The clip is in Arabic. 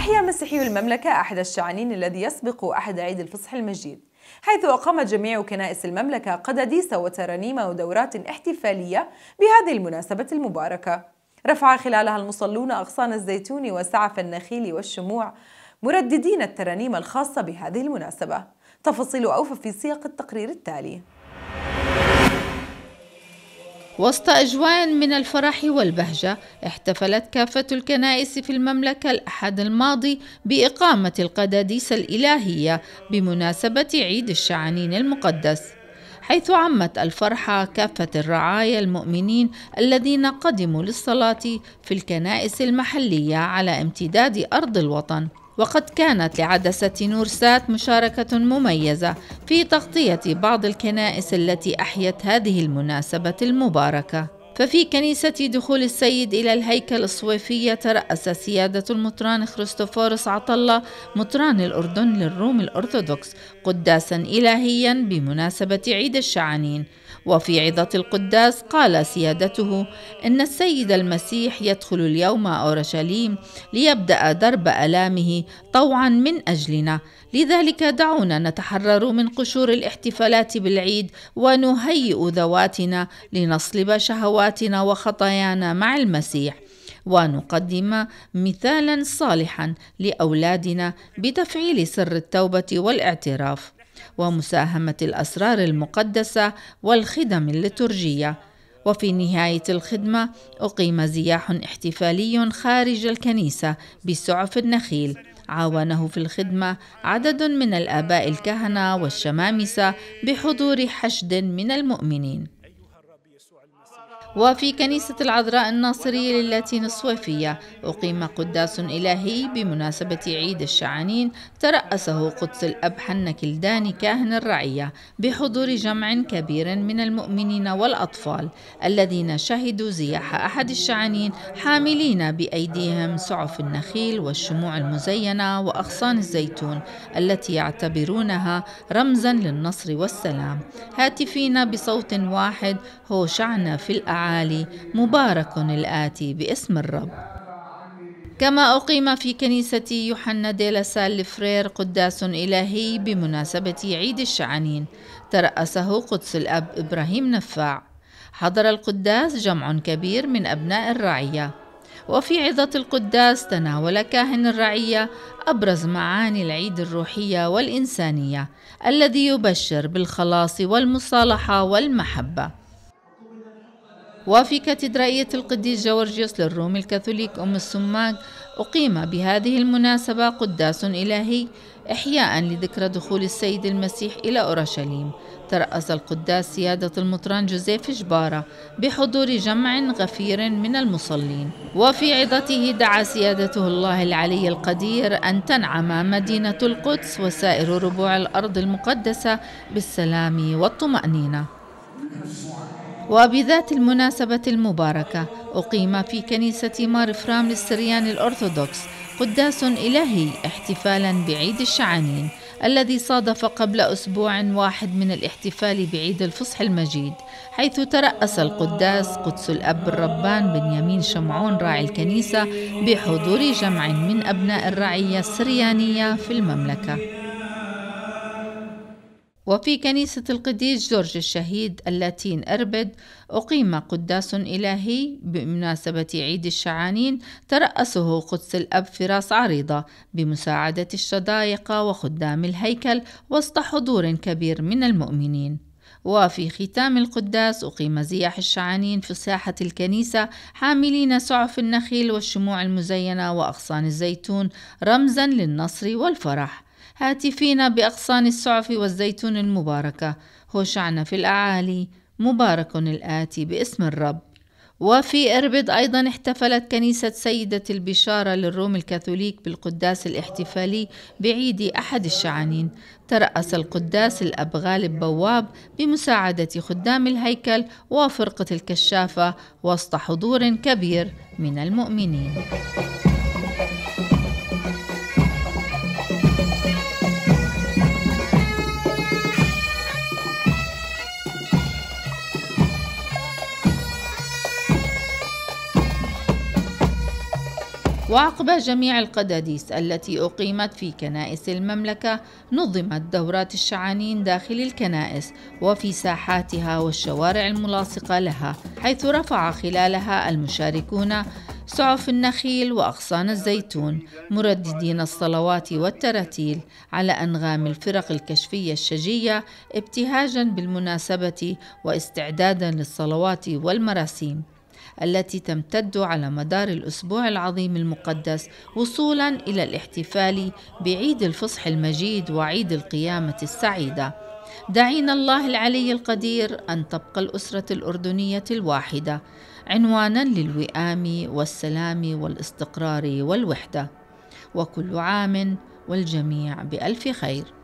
أحيا مسيحي المملكة أحد الشعانين الذي يسبق أحد عيد الفصح المجيد حيث أقامت جميع كنائس المملكة قداديس وترانيم ودورات احتفالية بهذه المناسبة المباركة. رفع خلالها المصلون أغصان الزيتون وسعف النخيل والشموع مرددين الترانيم الخاصة بهذه المناسبة. تفاصيل أوفى في سياق التقرير التالي. وسط أجواء من الفرح والبهجة احتفلت كافة الكنائس في المملكة الأحد الماضي بإقامة القداديس الإلهية بمناسبة عيد الشعانين المقدس حيث عمت الفرحة كافة الرعايا المؤمنين الذين قدموا للصلاة في الكنائس المحلية على امتداد أرض الوطن. وقد كانت لعدسة نورسات مشاركة مميزة في تغطية بعض الكنائس التي أحيت هذه المناسبة المباركة. ففي كنيسة دخول السيد إلى الهيكل الصويفية ترأس سيادة المطران خريستوفورس عطلة مطران الأردن للروم الأرثوذكس قداسا إلهيا بمناسبة عيد الشعانين. وفي عظة القداس قال سيادته إن السيد المسيح يدخل اليوم أورشليم ليبدأ درب ألامه طوعا من أجلنا. لذلك دعونا نتحرر من قشور الاحتفالات بالعيد ونهيئ ذواتنا لنصلب شهواتنا وخطايانا مع المسيح ونقدم مثالا صالحا لأولادنا بتفعيل سر التوبة والاعتراف ومساهمة الأسرار المقدسة والخدم الليتورجية. وفي نهاية الخدمة أقيم زياح احتفالي خارج الكنيسة بسعف النخيل. عاونه في الخدمة عدد من الآباء الكهنة والشمامسة بحضور حشد من المؤمنين. وفي كنيسة العذراء الناصرية للاتين الصويفية أقيم قداس إلهي بمناسبة عيد الشعانين ترأسه قدس الأب حنا كلداني كاهن الرعية بحضور جمع كبير من المؤمنين والأطفال الذين شهدوا زياح أحد الشعانين حاملين بأيديهم سعف النخيل والشموع المزينة وأغصان الزيتون التي يعتبرونها رمزا للنصر والسلام. هاتفين بصوت واحد هوشعنا في الأعلى. الأعالي مبارك الآتي باسم الرب. كما أقيم في كنيسة يوحنا ديلا سال فرير قداس إلهي بمناسبة عيد الشعانين ترأسه قدس الأب إبراهيم نفاع. حضر القداس جمع كبير من أبناء الرعية. وفي عظة القداس تناول كاهن الرعية أبرز معاني العيد الروحية والإنسانية الذي يبشر بالخلاص والمصالحة والمحبة. وفي كاتدرائية القديس جورجيوس للروم الكاثوليك أم السماق أقيم بهذه المناسبة قداس إلهي إحياء لذكرى دخول السيد المسيح إلى أورشليم. ترأس القداس سيادة المطران جوزيف جبارة بحضور جمع غفير من المصلين. وفي عظته دعا سيادته الله العلي القدير أن تنعم مدينة القدس وسائر ربوع الأرض المقدسة بالسلام والطمأنينة. وبذات المناسبة المباركة أقيم في كنيسة مار فرام للسريان الأرثوذكس قداس إلهي احتفالا بعيد الشعانين الذي صادف قبل أسبوع واحد من الاحتفال بعيد الفصح المجيد حيث ترأس القداس قدس الأب الربان بنيامين شمعون راعي الكنيسة بحضور جمع من أبناء الرعية السريانية في المملكة. وفي كنيسة القديس جورج الشهيد اللاتين أربد أقيم قداس إلهي بمناسبة عيد الشعانين ترأسه قدس الأب فراس عريضة بمساعدة الشضايق وخدام الهيكل وسط حضور كبير من المؤمنين. وفي ختام القداس أقيم زياح الشعانين في ساحة الكنيسة حاملين سعف النخيل والشموع المزينة وأغصان الزيتون رمزا للنصر والفرح. هاتفين بأغصان السعف والزيتون المباركة. هوشعنا في الأعالي. مبارك الآتي باسم الرب. وفي إربد أيضا احتفلت كنيسة سيدة البشارة للروم الكاثوليك بالقداس الاحتفالي بعيد أحد الشعانين. ترأس القداس الأب غالب بواب بمساعدة خدام الهيكل وفرقة الكشافة وسط حضور كبير من المؤمنين. وعقب جميع القداديس التي أقيمت في كنائس المملكة نظمت دورات الشعانين داخل الكنائس وفي ساحاتها والشوارع الملاصقة لها حيث رفع خلالها المشاركون سعف النخيل وأغصان الزيتون مرددين الصلوات والتراتيل على أنغام الفرق الكشفية الشجية ابتهاجا بالمناسبة واستعدادا للصلوات والمراسيم. التي تمتد على مدار الأسبوع العظيم المقدس وصولا إلى الاحتفال بعيد الفصح المجيد وعيد القيامة السعيدة. دعينا الله العلي القدير أن تبقى الأسرة الأردنية الواحدة عنوانا للوئام والسلام والاستقرار والوحدة. وكل عام والجميع بألف خير.